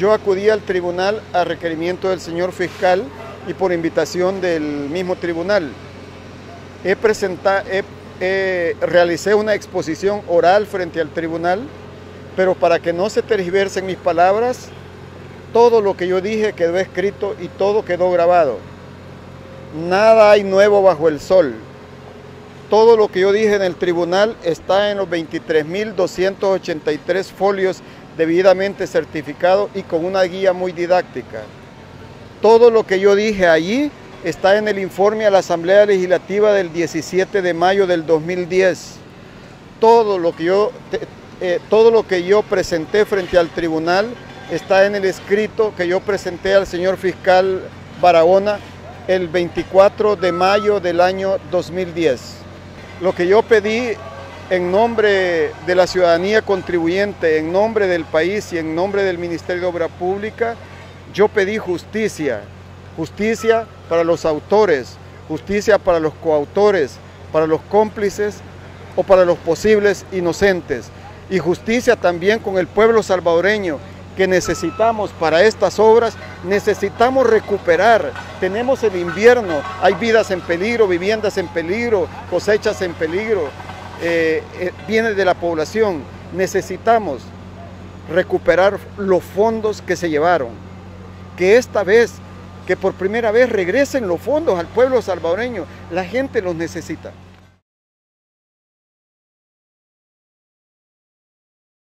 Yo acudí al tribunal a requerimiento del señor fiscal y por invitación del mismo tribunal. He presentado, realicé una exposición oral frente al tribunal, pero para que no se tergiversen mis palabras, todo lo que yo dije quedó escrito y todo quedó grabado. Nada hay nuevo bajo el sol. Todo lo que yo dije en el tribunal está en los 23.283 folios debidamente certificado y con una guía muy didáctica. Todo lo que yo dije allí está en el informe a la Asamblea Legislativa del 17 de mayo del 2010. Todo lo que yo, eh, todo lo que yo presenté frente al tribunal está en el escrito que yo presenté al señor fiscal Barahona el 24 de mayo del año 2010. Lo que yo pedí en nombre de la ciudadanía contribuyente, en nombre del país y en nombre del Ministerio de Obra Pública, yo pedí justicia, justicia para los autores, justicia para los coautores, para los cómplices o para los posibles inocentes, y justicia también con el pueblo salvadoreño que necesitamos para estas obras, necesitamos recuperar. Tenemos el invierno, hay vidas en peligro, viviendas en peligro, cosechas en peligro, eh, viene de la población. Necesitamos recuperar los fondos que se llevaron. Que esta vez, que por primera vez regresen los fondos al pueblo salvadoreño. La gente los necesita.